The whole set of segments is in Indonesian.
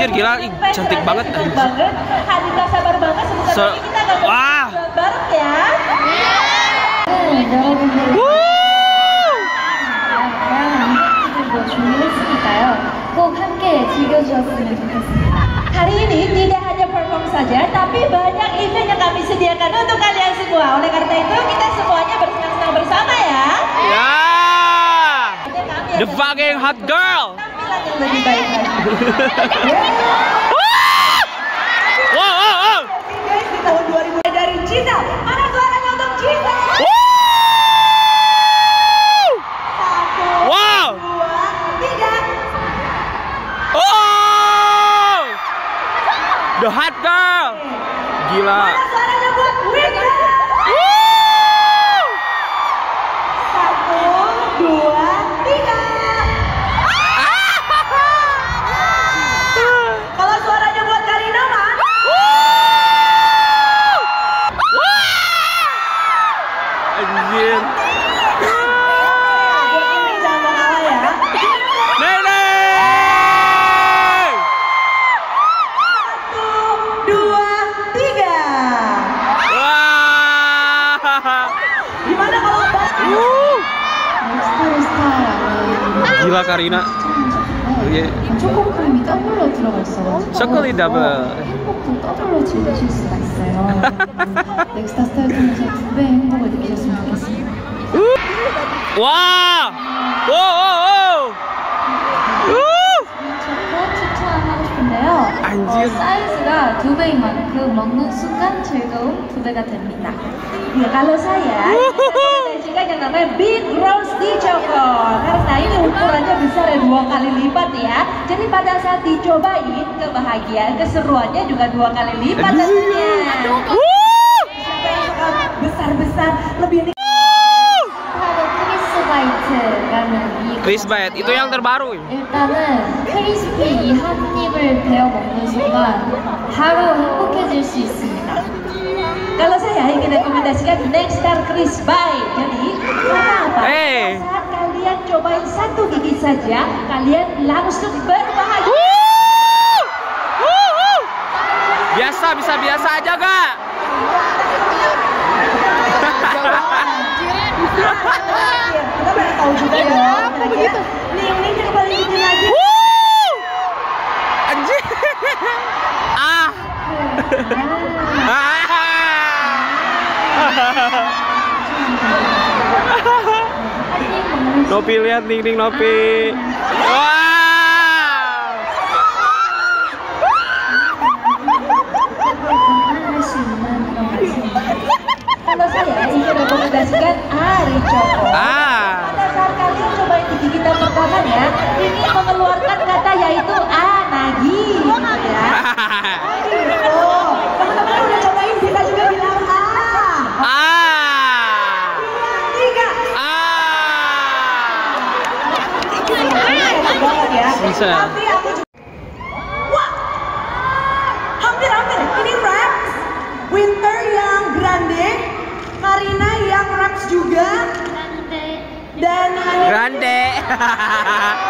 Anjir gila, ih, cantik banget. Cantik banget. Hadita sabar banget sebentar lagi kita akan Wah. bareng ya. Hari ini tidak hanya perform saja, tapi banyak event yang kami sediakan untuk kalian semua. Oleh karena itu, kita semuanya bersenang-senang bersama ya. Ya. Yeah. The fucking hot girl yang lebih baik lagi Wow, wow, wow. Guys, di tahun 2000 dari Cinta Mana suaranya untuk Cinta? Woo. Satu, Wow. dua, tiga Oh. The hot girl. Gila. Gila Karina. Iya. 초코크림이 더블로 들어가 있어가지고 초콜릿 더블. 행복도 더블로 즐기실 수가 있어요. 넥스타 스타일 통해서 두 배의 행복을 느끼셨으면 좋겠습니다. 와. 오, 오, 오. 우. 초코 추천 하고 싶은데요. 어, 사이즈가 두 배인 만큼 먹는 순간 즐거움 두 배가 됩니다. Kalau saya, dan juga yang namanya Big Roasty Choco. Karena ini ukurannya besar ya dua kali lipat ya. Jadi pada saat dicobain kebahagiaan, keseruannya juga dua kali lipat tentunya. Wuh. Siapa yang suka besar-besar lebih nikmat? 바로 크리스 바이트라는 이 Chris Bite itu yang terbaru. 일단은 크리스피 이 한 입을 베어 먹는 순간 바로 행복해질 수 있습니다. kalau saya ingin rekomendasikan Next Star Crisp Bite. Jadi, apa? Eh. Saat kalian cobain satu gigi saja, kalian langsung berbahagia. Wuh. Wuh, wuh. Biasa bisa biasa aja gak? Kita pada tahu juga ya. Apa begitu? Lagi. Wuh. Anjir. Ah. Ah. Nopi lihat nih nih Nopi. Wow. Kalau saya ingin rekomendasikan Ari Joko. Ah. Pada saat kalian coba digigitan makanan ya, ini mengeluarkan kata yaitu anagi. Ya. Bisa. Tapi aku juga. Wah. Hampir-hampir. Ini Raps. Winter yang grande. Karina yang Raps juga. Dan Grande.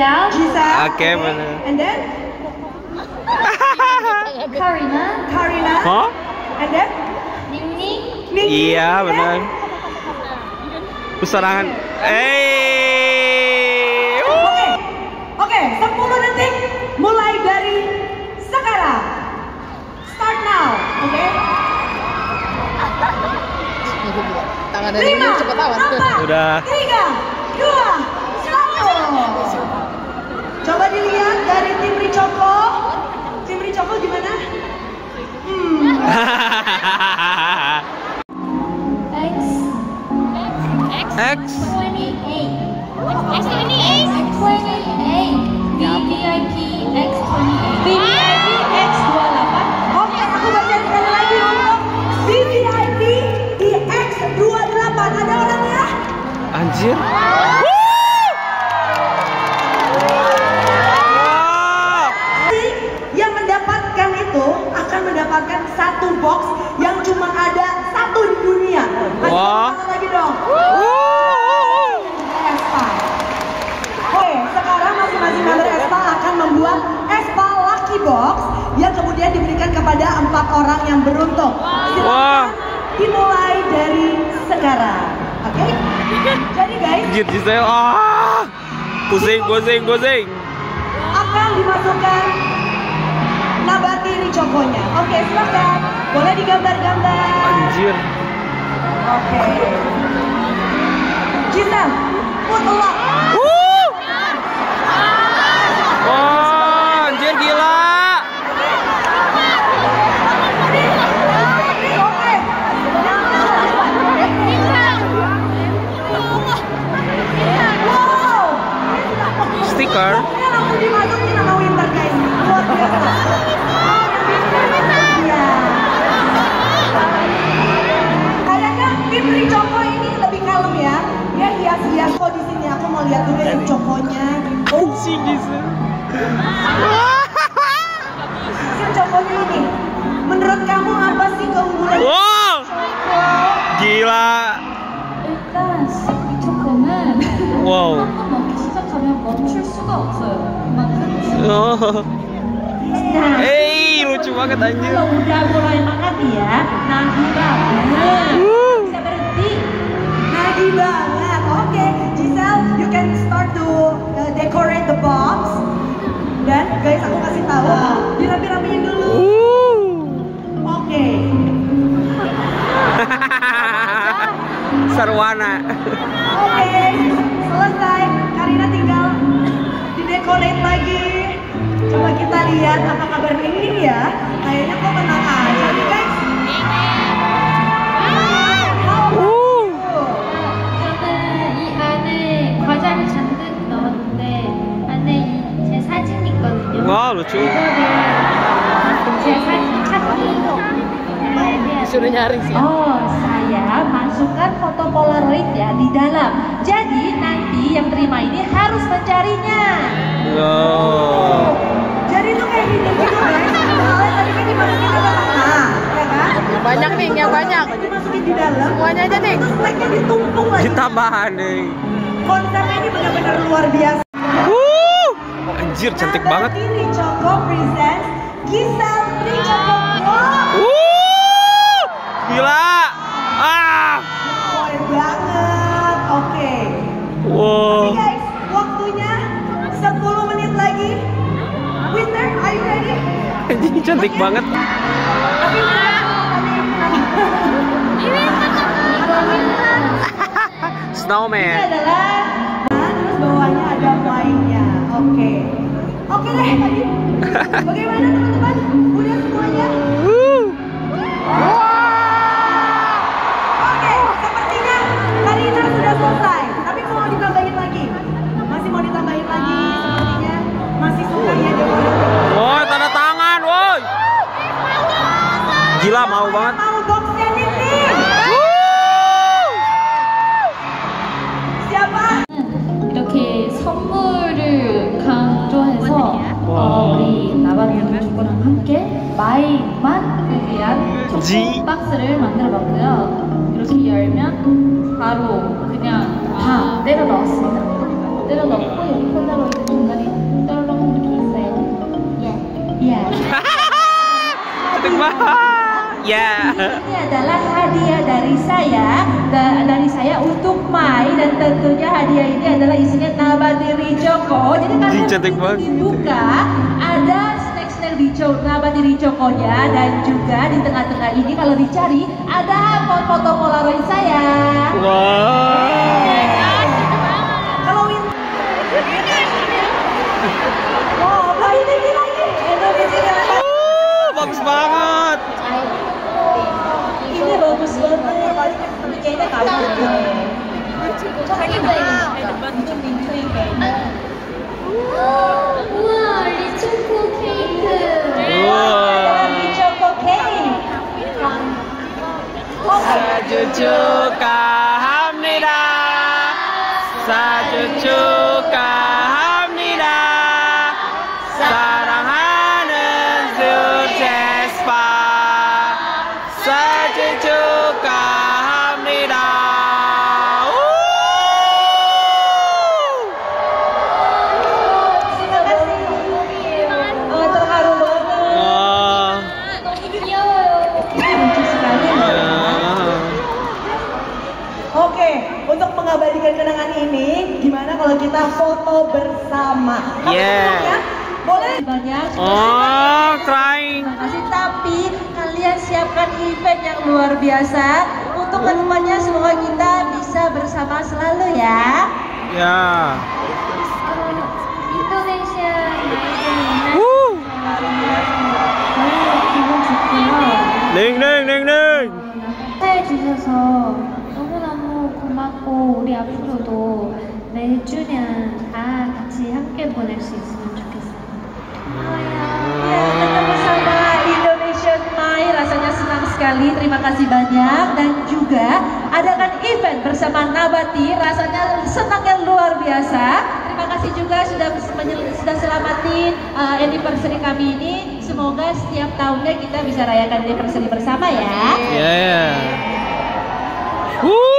Giselle, Giselle. Oke, bener. And then Karina, Karina. Hah? And then Ningning, Niki. Iya, benar. Pusarangan. Eh. Oke. Oke, 10 detik mulai dari sekarang. Start now, oke? Udah. tiga, dua, satu. Coba dilihat dari tim Ricoko. Tim Ricoko gimana? Hmm. X, X. 28. X28. X28. VVIP X28. VVIP X28. Oke, aku baca sekali lagi untuk VVIP di X28. Ada orangnya? Anjir. Mendapatkan satu box yang cuma ada satu di dunia. Kasih Wah. lagi dong. Espa. Oke, sekarang masing-masing member Espa akan membuat Espa Lucky Box yang kemudian diberikan kepada empat orang yang beruntung. Wah. Dimulai dari sekarang. Oke? Jadi guys, Anjir, Giselle. Ah. Pusing, pusing, pusing. akan dimasukkan cokonya. Oke, silakan. Boleh digambar-gambar. Anjir. Oke. Giselle, put a lock. Dia hias-hias kok di sini. Aku mau lihat dulu yang cokonya. Oh, Si Giselle. si cokonya ini. Menurut kamu apa sih keunggulan Wow. Coko? Gila. 일단 이 초코는 와우. 한번 먹기 시작하면 멈출 수가 없어요. 그만큼 Oh. Nah, Eh, lucu banget anjir. kalau udah mulai makan ya, nagih banget. Wuh. Bisa berhenti. Nagih banget. You can start to uh, decorate the box. Dan guys, aku kasih tahu, dirapi-rapiin dulu. Oke. Sarwana. Oke, selesai. Karina tinggal didecorate lagi. Coba kita lihat apa kabar ini ya. Nyari sih. Oh, saya masukkan foto polaroid ya di dalam. Jadi nanti yang terima ini harus mencarinya. Oh. Jadi tuh kayak gini gitu. Soalnya tadi kan dimasukin ke tengah, ya kan? Banyak nih, yang banyak. Dimasukin di dalam. Semuanya aja nih. Terus like-nya ditumpuk lagi. Ditambahan nih. Konsepnya ini benar-benar luar biasa. Uh. Anjir, cantik banget. Nabati Choco presents. Wow, Uh. Gila. Ah. keren banget. Oke. Wow. Oke guys, waktunya 10 menit lagi. Winter, are you ready? Anjing cantik banget. Tapi Ini Snowman. adalah nah, terus bawahnya ada flyingnya. Oke. Oke deh tadi. Bagaimana teman-teman? Udah semuanya? Uh. Oke, Gila mau banget. G 이렇게 선물을 강조해서 어, 우리 나바는 주거랑 함께 마이만에 대한 박스를 만들어봤고요. 이렇게 열면 바로 그냥 다 때려 넣었습니다. 때려 넣고 여기 폴라로이드 중간에 떨렁 이렇게 있어요. 예. 예. 정말. Ya. Ini adalah hadiah dari saya, da- dari saya untuk Mai dan tentunya hadiah ini adalah isinya nabati Ricoko. Jadi kalian Ih, cantik banget. dibuka ada snack-snack Rico, nabati Ricokonya dan juga di tengah-tengah ini kalau dicari ada foto polaroid saya. Kalau win apa ini ini lagi? Bagus banget. 맛있게 먹을 수 있는 게 내가 알고 있는 우와 리초코 케이크. 우와. 리초코 케이크. 사주 축하합니다. 사주 축하 luar biasa untuk kedepannya semoga kita bisa bersama selalu ya. Ya. 인도네시아 말들이나 Wuh. 너무 기분 좋고요 Ning ning ning ning. 축하해 주셔서 너무너무 고맙고 우리 앞으로도 매주년 다 같이 함께 보낼 수 있으면 좋겠어요. Ya, tetap bersama Indonesian Mai rasanya senang sekali. Terima kasih banyak dan juga adakan event bersama Nabati rasanya senang yang luar biasa. Terima kasih juga sudah sudah selamatin uh, anniversary kami ini. Semoga setiap tahunnya kita bisa rayakan anniversary bersama ya. Yeah. Woo! Woo!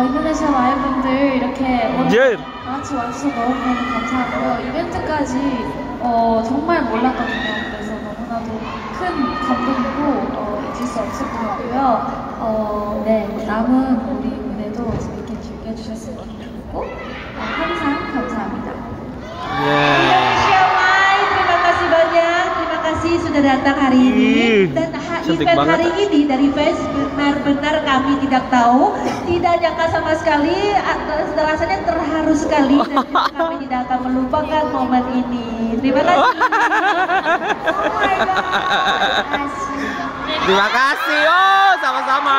어, 인도네시아 와이분들 이렇게 예. 다 같이 와주셔서 너무너무 감사하고요. 이벤트까지 어, 정말 몰랐거든요. 그래서 너무나도 큰 감동이고 어, 잊을 수 없을 것 같고요. 어, 네, 남은 우리 무대도 재밌게 즐겨주셨으면 좋겠고 어, 항상 감사합니다. Yeah. Kasih sudah datang hari ini. Dan ha- event banget. hari ini dari Face benar-benar kami tidak tahu, tidak nyangka sama sekali, atau rasanya terharu sekali dan kami tidak akan melupakan momen ini. Terima kasih. Oh my God. Terima kasih. Oh, sama-sama.